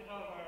is over.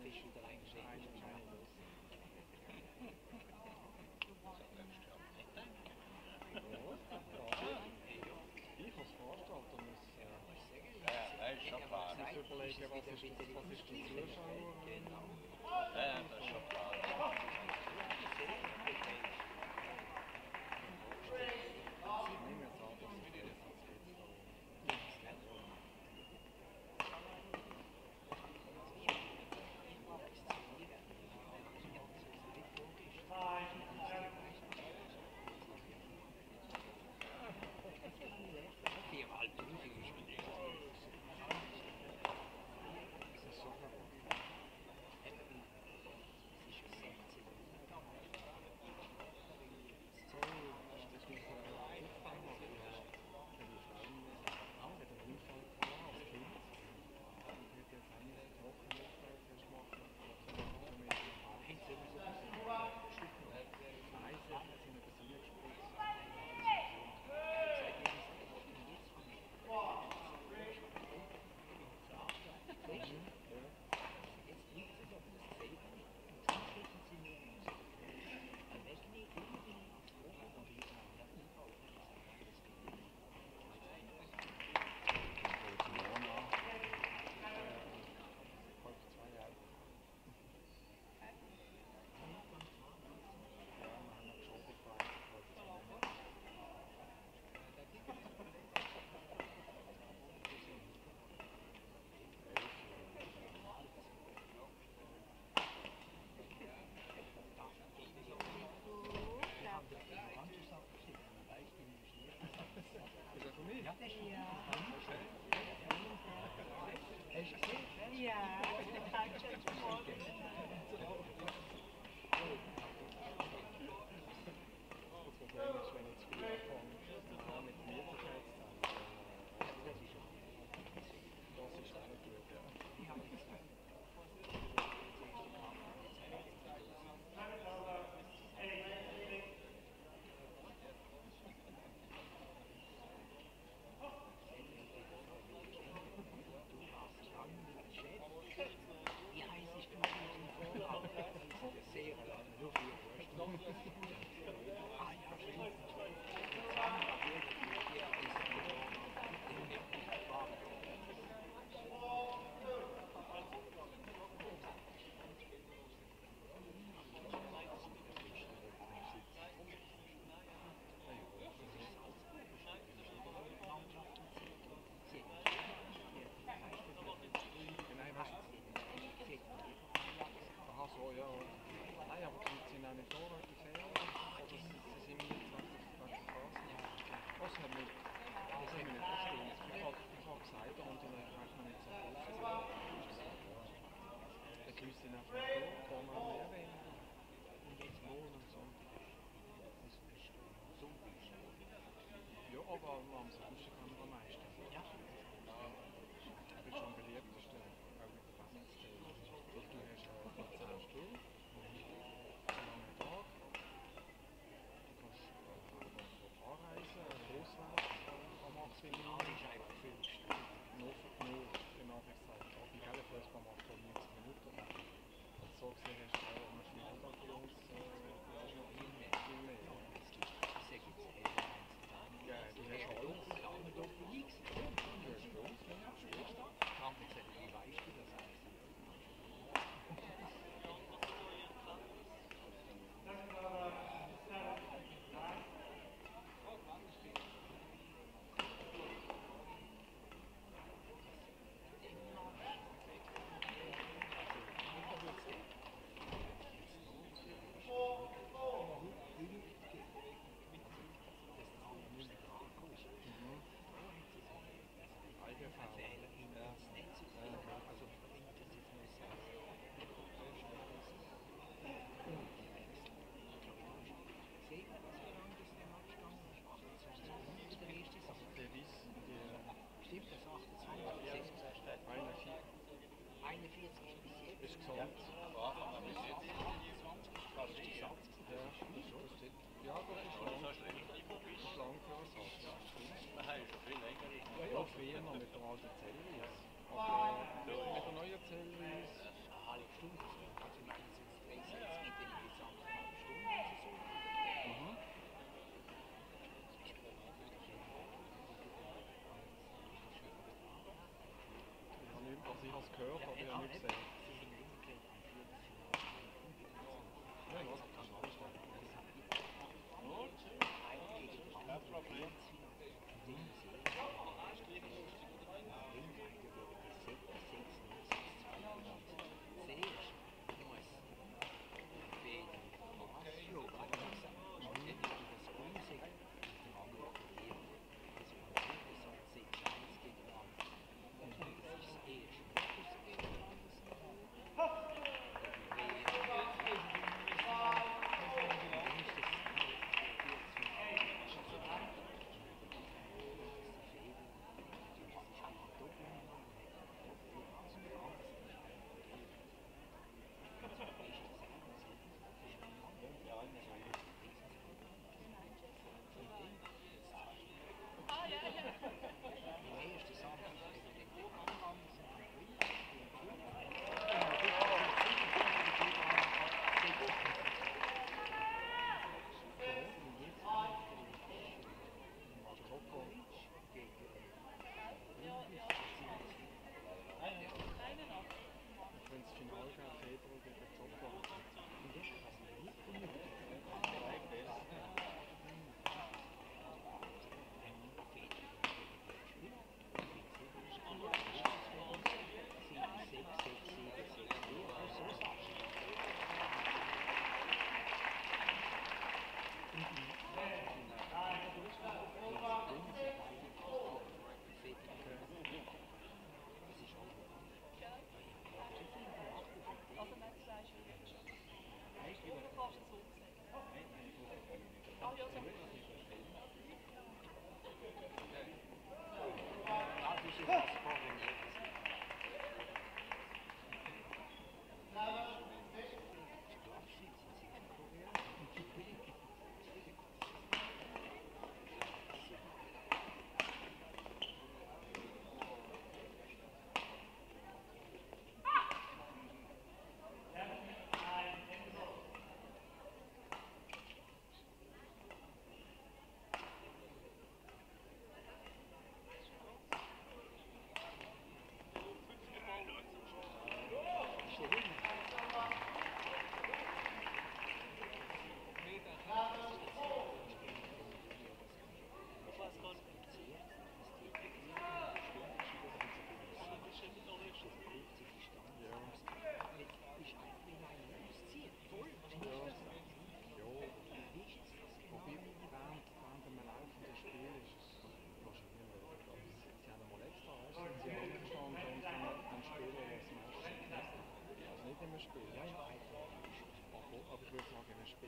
Ja, das ist schon klar. muss überlegen, was ist,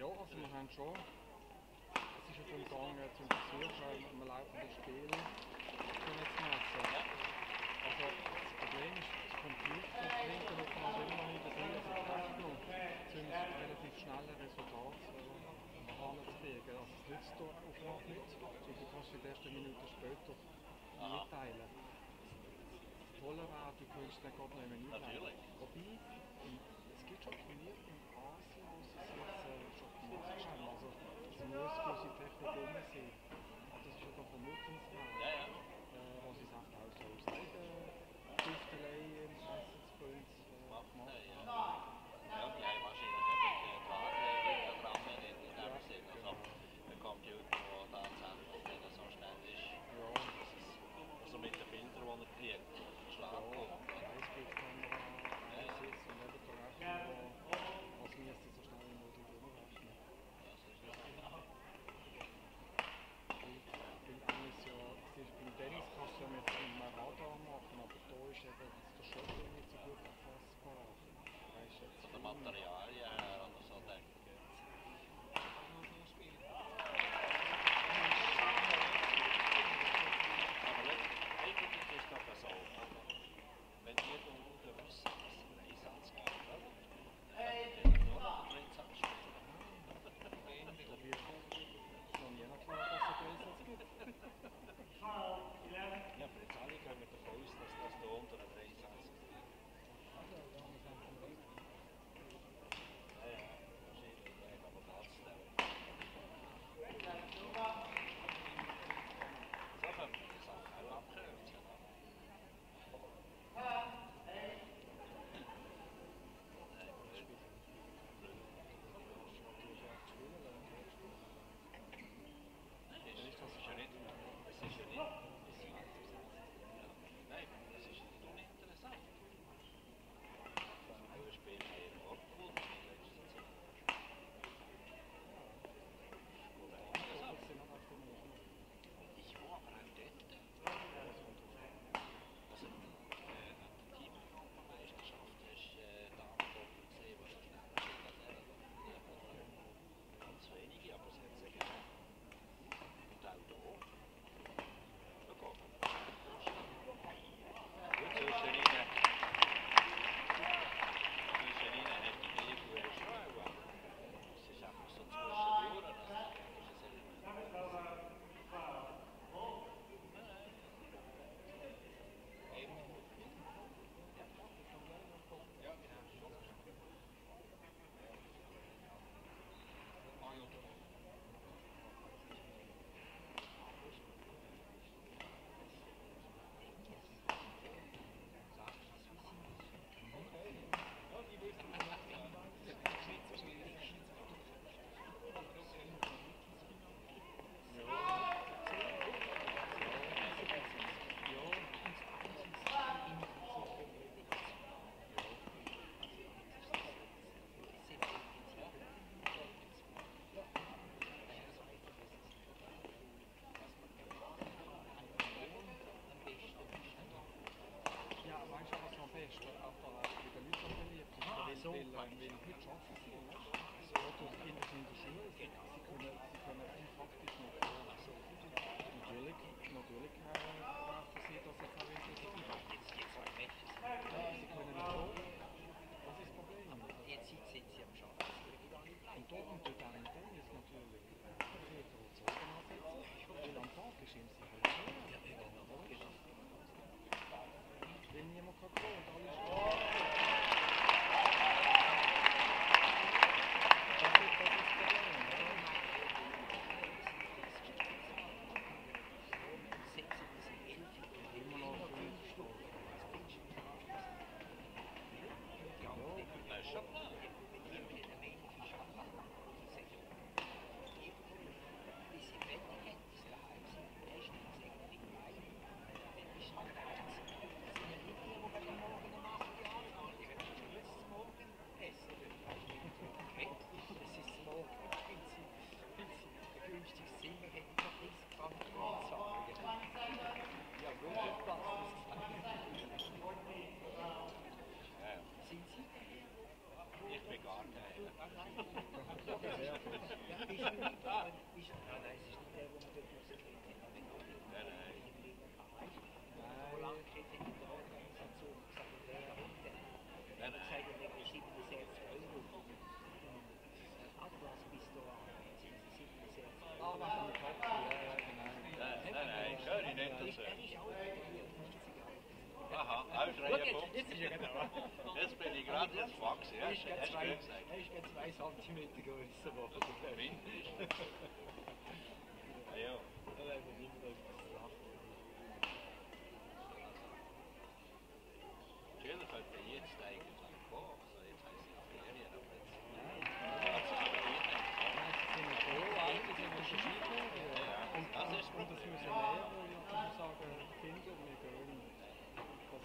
Ja, also wir haben schon. Es ist ja darum gegangen, zum Versuchen, am laufenden Spiel zu messen. Also, das Problem ist, das Computer bringt uns noch immer nicht das riesige also Rechnung, um relativ schnelle Resultate also anzukriegen. Also es nützt dort auf noch nichts, und du kannst in ersten Minute später mitteilen. Das wäre, du könntest dann gerade noch einmal Natürlich. Wobei, es gibt schon Turniere, Nous, ce que j'ai préféré, c'est Material. Wenn jemand kaputt, alles Nein, nein, schau, die nennt das so. Aha, Ausschreier Fuchs. Jetzt. Jetzt bin ich gerade jetzt Fuchs. Ja, er ist ganz weiß, er ist ganz weiß, halb Zentimeter größer geworden. Mindestens. Ja, ja. Jetzt eigentlich kommen. Also jetzt heißt es Ferien. Nein, das sind wir schon. Das ist das Problem.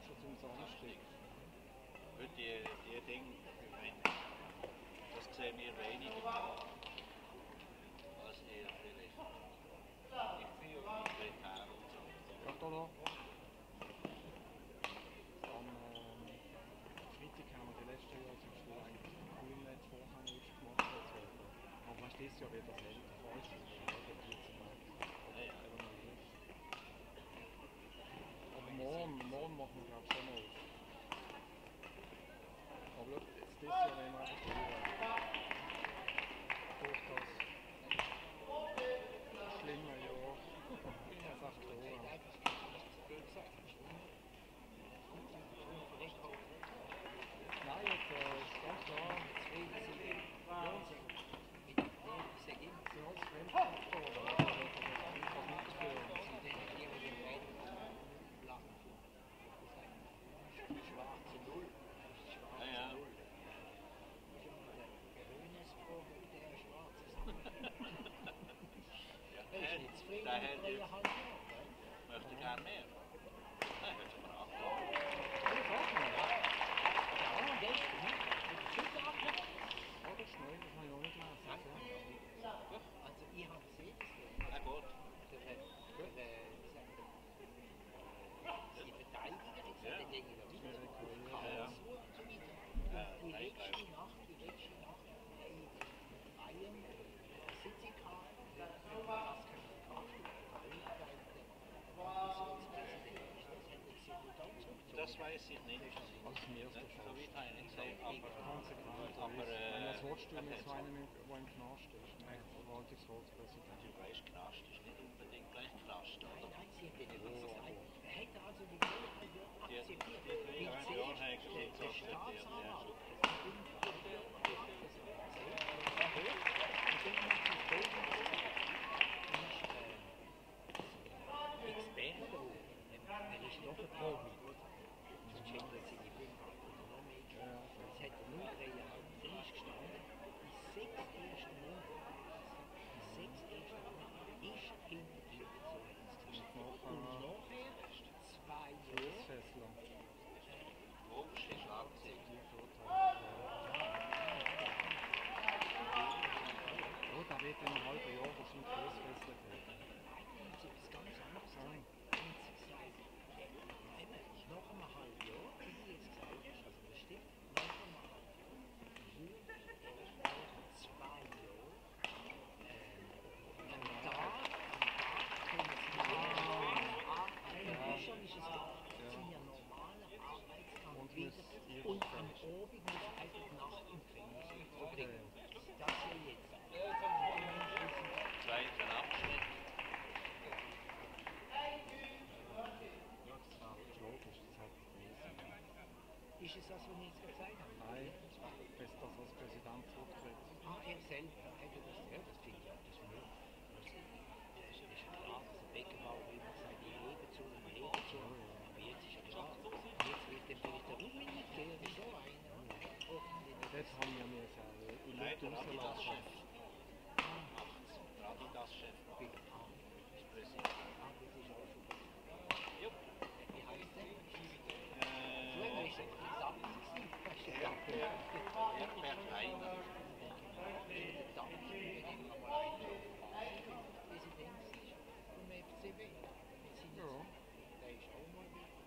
zum Samstag. Weil die, die Dinge, ich meine, das sehen wir weniger als ihr vielleicht. Ich bin ja nicht her und so. Da. Am ähm, Freitag haben wir die letzten Jahre zum Beispiel eigentlich cool nicht vorher nicht gemacht. Aber weißt du, dieses Jahr wird das. Weißt du, oder morgen, morgen machen wir glaube ich schon noch auf. Aber schau, dieses Jahr nehmen wir einfach durch. Durch das schlimme Jahr. Das ist echt durch. Nein, jetzt äh, ist ganz klar. Sie hat es Fremdfaktor. Das ist nichts für uns. Ja, ja. Ja, der, der hätte ich, möchte gerne mehr. Nein, hätte ich mir abgelassen. Alle Sachen. Oh, das ist neu, das habe ich noch nicht gelesen. Also ich habe gesehen, Na gut. der, der, der, der, die Verteidiger, jetzt Ja. ja. die Dinge noch Ja, wieder, ja. Ja, ja. Karlsruhe und so weiter. Ja, Und die nein, letzte Nacht, die letzte Nacht in Bayern City kam, das kann ich kaufen, Das weiß ich nicht. Das ist mir erst Ne? der So weit Fall. habe ich nicht gesagt. Aber, Konsequent. aber Du mit er so einem, der im Knast ist? Ein Verwaltungsratspräsident. Du weißt, Knast ist nicht unbedingt gleich Knast, oder? nein, sie hat nicht Oh. gesagt. Er hätte also die Die- akzeptiert. Wie der-. Staatsanwalt und der Bürger erhöht. Und dann hat sie folgendes gesagt. Ist, äh, Experte, er ist noch ein Promi. Sonst hätte er sie nicht umgebracht oder noch mehr geschlagen. Es hätte nur dreieinhalb drin ist gestanden. Die sechs ersten Monate, die sechs ersten Monate ist er hinter ihr so hat es gesagt. Und nachher zwei Jahre Fußfessler. Oberste Schlagzeile. Die verurteilt. Oh, da wird in einem halben Jahr wahrscheinlich Fußfessler kriegen. Eigentlich ist etwas ganz anderes Ah. sein. Und sie sagt, äh, eben, nach einem halben Jahr, wie du jetzt gesagt hast, also das stimmt, nach einem halben Jahr, würde er nach zwei Jahren, ähm, am Tag, am Tag können sie arbeiten. Und schon ist es da, seine normale Arbeitstag Und wieder. muss ihre Und am Zeit. Abend muss er einfach Nacht im Gefängnis Okay. verbringen. Das ja jetzt. Zweiter Abschnitt. Ja, das war logisch, das hat gelesen. Ist es das, was ich jetzt gesagt habe? Nein, bis das als Präsident zurücktritt. Ah, er selber. Hätte das, ja, das finde ich auch das Müll. Das ist, das ist ja klar, dass der Beckenbauer immer sagt, ich lebe zu, ich lebe zu. Aber jetzt ist ja klar, jetzt wird der Bericht der Rummenigge, der ist so einer. Dort haben wir mir Leute der rauslassen. Adidas-Chef. Macht's. Der Adidas-Chef Bitte. Ah, ist Präsident. ah, das ist auch super. Jupp. Wie heißt der? Äh, Früher ist er Präsident. Das ist Ja, ja. Herbert Heiner. Der Dank, wenn immer mal einer Präsident ist vom FCB. Mit seiner Ja. Zeit. Der ist auch mal wieder.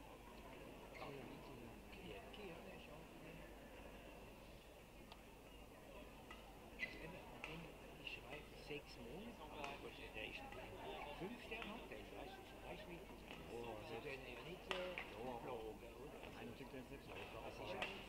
Kierke, ja, der ist auch wieder. Also eben, und dann, ich schreibe sechs Monate, aber der ist fünf Sterne noch, der ist, weißt du, so weißt du, wie Oh, Also, das den ja nicht äh, Ja. geflogen, oder? Nein, natürlich das nicht so. Das ist Aber ja du,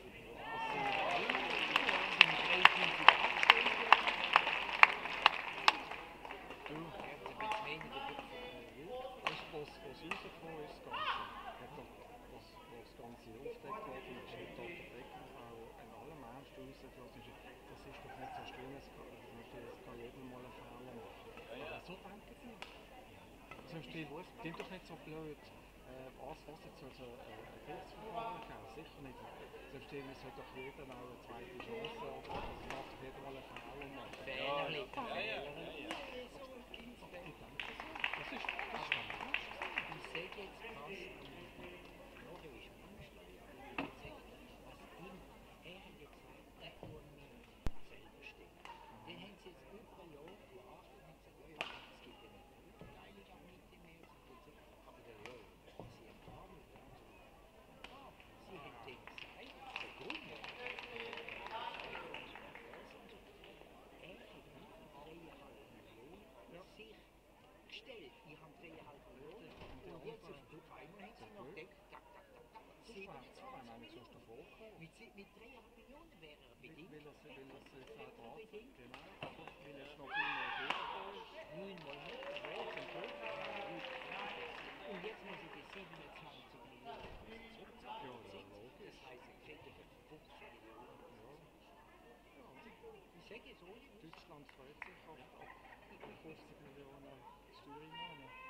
weißt du, was, was rausgekommen ist, das Ganze? Hat doch, was, was das Ganze aufdeckt worden ist, hat doch der Beckenbauer an allem Ernst rausgelassen. ist, Das ist doch nicht so schlimm, es kann, es kann jedem mal einen Fehler machen. Aber so denken sie nicht. Zum Beispiel, die sind doch nicht so blöd, äh, was, was jetzt also äh, ein geben, sicher nicht. Zum Beispiel, es hat doch jeder auch eine zweite Chance, aber es doch jeder mal einen Fehler. Ja, ja, ja, ja. Das ist, das ist fantastisch. Ich sage jetzt Anschlag. Tschechien, Deutschland freut sich auf 50 Millionen Steuereinnahmen.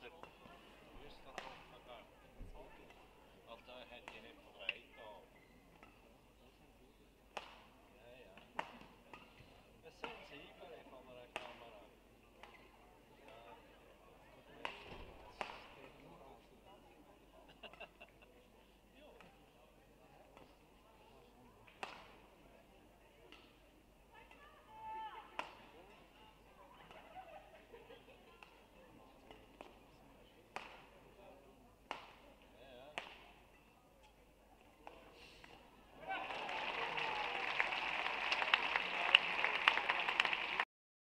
comes and